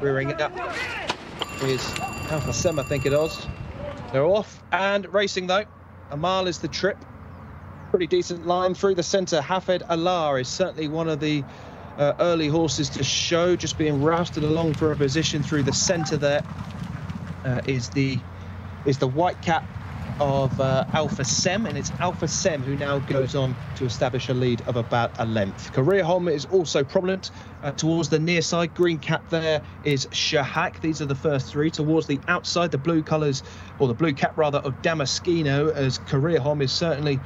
rearing it up is Alpha Sem, I think it was. They're off and racing though. A mile is the trip. Pretty decent line through the centre. Hafed Allah is certainly one of the uh, early horses to show, just being rousted along for a position through the centre There uh, is the is the white cap of uh, Alpha Sem, and it's Alpha Sem who now goes on to establish a lead of about a length. Korea Hom is also prominent uh, towards the near side. Green cap there is Shahak. These are the first three. Towards the outside, the blue colours, or the blue cap rather, of Damaskino, as Korea Hom is certainly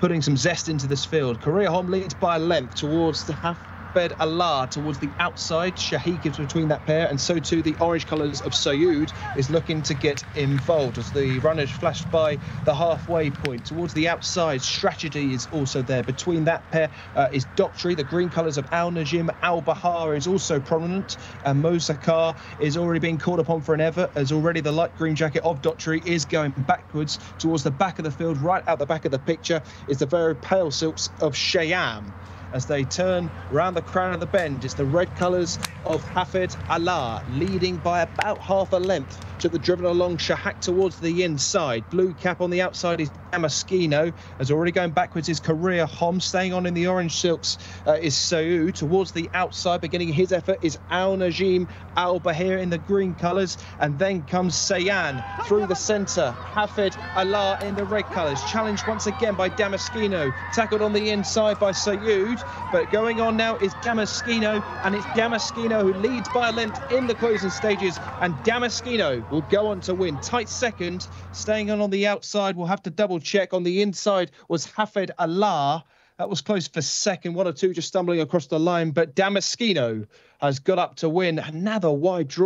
putting some zest into this field. Korea Hom leads by a length towards the half Bed Allah towards the outside. Shahak is between that pair, and so too the orange colours of Sayud is looking to get involved as the runners flashed by the halfway point. Towards the outside, Strategy is also there. Between that pair uh, is Doctory. The green colours of Al Najim Al Bahar is also prominent, and Mosakar is already being called upon for an effort as already the light green jacket of Doctory is going backwards towards the back of the field. Right out the back of the picture is the very pale silks of Shayam as they turn around the crown of the bend. It's the red colours of Hafid Allah leading by about half a length to the driven along Shahak towards the inside. Blue cap on the outside is Damaskino. As already going backwards is Korea Hom. Staying on in the orange silks uh, is Sau. Towards the outside, beginning his effort is Al Najim Al Bahar in the green colours. And then comes Sayan through the centre. Hafid Allah in the red colours. Challenged once again by Damaskino. Tackled on the inside by Sayud. But going on now is Damaskino, and it's Damaskino who leads by a length in the closing stages, and Damaskino will go on to win. Tight second, staying on on the outside. We'll have to double check. On the inside was Hafed Allah. That was close for second. One or two just stumbling across the line, but Damaskino has got up to win. Another wide draw.